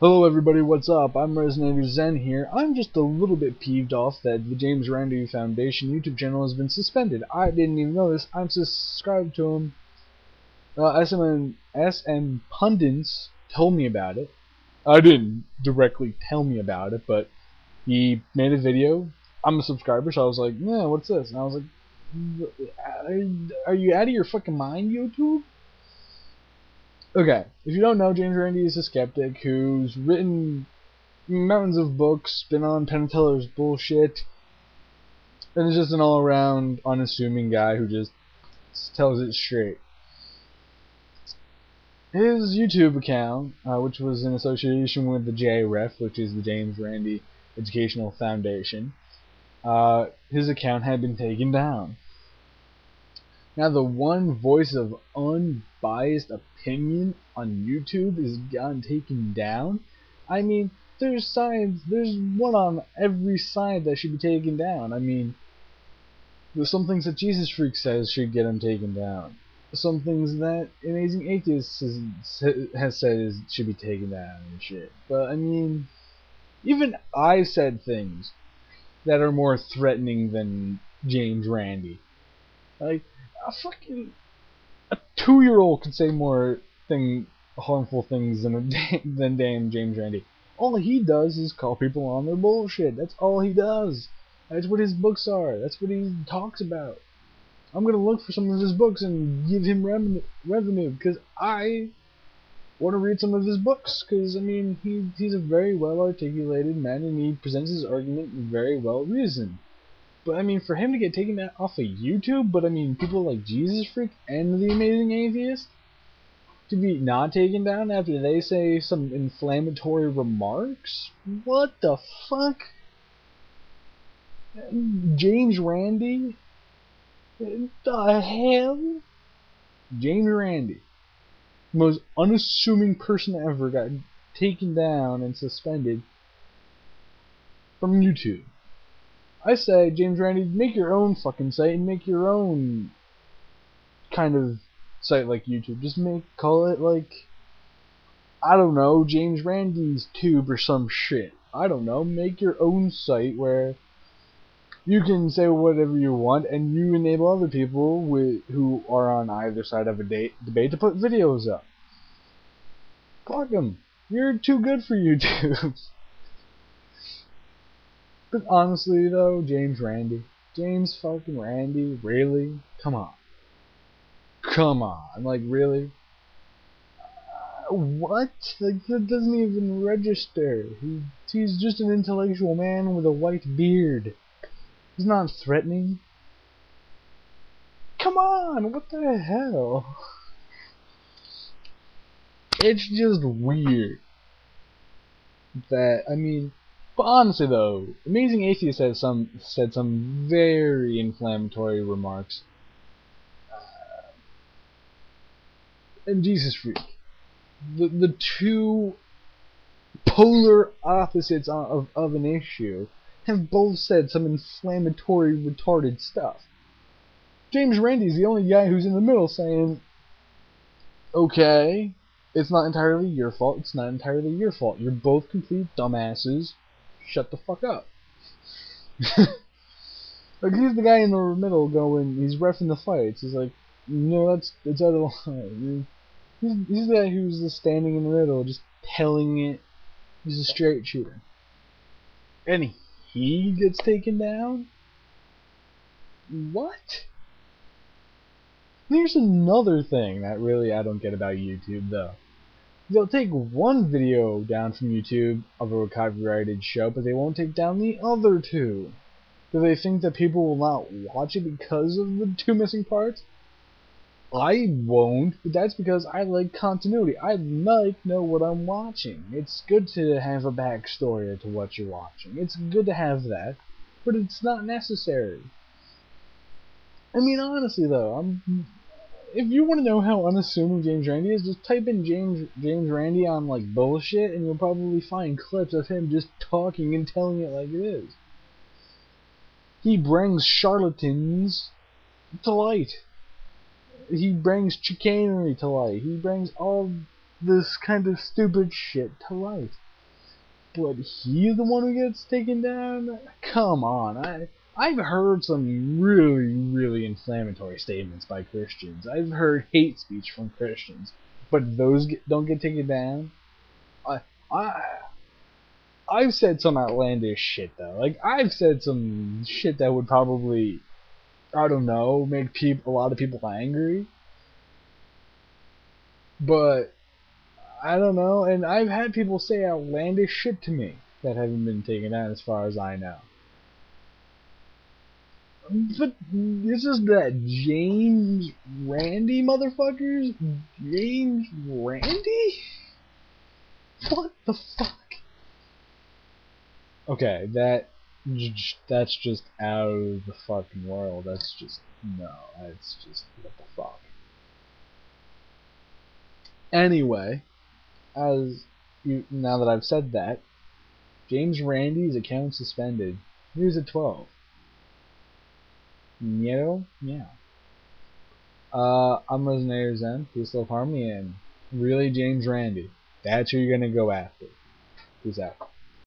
Hello everybody, what's up? I'm Rezenator Zen here. I'm just a little bit peeved off that the James Randi Foundation YouTube channel has been suspended. I didn't even know this. I'm subscribed to him. Uh, SM, SM Pundits told me about it. I didn't directly tell me about it, but he made a video. I'm a subscriber, so I was like, yeah, what's this? And I was like, are you out of your fucking mind, YouTube? Okay, if you don't know, James Randi is a skeptic who's written mountains of books, been on Penn and Teller's bullshit, and is just an all-around unassuming guy who just tells it straight. His YouTube account, uh, which was in association with the JREF, which is the James Randi Educational Foundation, uh, his account had been taken down. Now, the one voice of unbiased opinion on YouTube is gotten taken down. I mean, there's signs, there's one on every side that should be taken down. I mean, there's some things that Jesus Freak says should get them taken down. Some things that Amazing Atheist has, said is, should be taken down and shit. But, I mean, even I said things that are more threatening than James Randi. Like, a fucking a two year old could say more thing harmful things than a, than damn James Randi. All he does is call people on their bullshit. That's all he does. That's what his books are. That's what he talks about. I'm gonna look for some of his books and give him revenue because I want to read some of his books because I mean he he's a very well articulated man and he presents his argument very well reasoned. But I mean, for him to get taken off of YouTube, but I mean, people like Jesus Freak and the Amazing Atheist to be not taken down after they say some inflammatory remarks? What the fuck? James Randi? The hell? James Randi, most unassuming person ever, got taken down and suspended from YouTube. I say, James Randi, make your own fucking site and make your own kind of site like YouTube. Just make call it like I don't know, James Randi's tube or some shit. I don't know. Make your own site where you can say whatever you want, and you enable other people with, who are on either side of a date, debate to put videos up. Fuck them. You're too good for YouTube. But honestly, though, James Randi. James fucking Randi? Really? Come on. Come on. Like, really? Uh, what? Like, that doesn't even register. He, he's just an intellectual man with a white beard. He's not threatening. Come on! What the hell? It's just weird. That, I mean, but honestly, though, Amazing Atheist has some said some very inflammatory remarks. Uh, and Jesus Freak, the the two polar opposites of of an issue have both said some inflammatory, retarded stuff. James Randi is the only guy who's in the middle saying, okay, it's not entirely your fault, it's not entirely your fault. You're both complete dumbasses shut the fuck up. like he's the guy in the middle going, he's refing the fights. He's like, no, that's that's out of line. He's, he's the guy who's just standing in the middle, just telling it. He's a straight shooter. And he gets taken down? What? Here's another thing that really I don't get about YouTube, though. They'll take one video down from YouTube of a copyrighted show, but they won't take down the other two. Do they think that people will not watch it because of the two missing parts? I won't, but that's because I like continuity. I like know what I'm watching. It's good to have a backstory to what you're watching. It's good to have that, but it's not necessary. I mean, honestly though, I'm if you want to know how unassuming James Randi is, just type in James James Randi on like bullshit, and you'll probably find clips of him just talking and telling it like it is. He brings charlatans to light. He brings chicanery to light. He brings all this kind of stupid shit to light. but he's the one who gets taken down. Come on, I I've heard some really really inflammatory statements by Christians. I've heard hate speech from Christians, but those get, don't get taken down. I I I've said some outlandish shit though. Like I've said some shit that would probably I don't know make people a lot of people angry. But I don't know, and I've had people say outlandish shit to me that haven't been taken down, as far as I know. But this is that James Randi motherfuckers? James Randi? What the fuck? Okay, that that's just out of the fucking world. That's just no. That's just what the fuck. Anyway, as you now that I've said that, James Randi's account suspended. Here's a 12. Meow, meow. Uh, I'm Rezenator Zen, Peace, Love, Harmony, and really James Randi. That's who you're gonna go after. Peace out.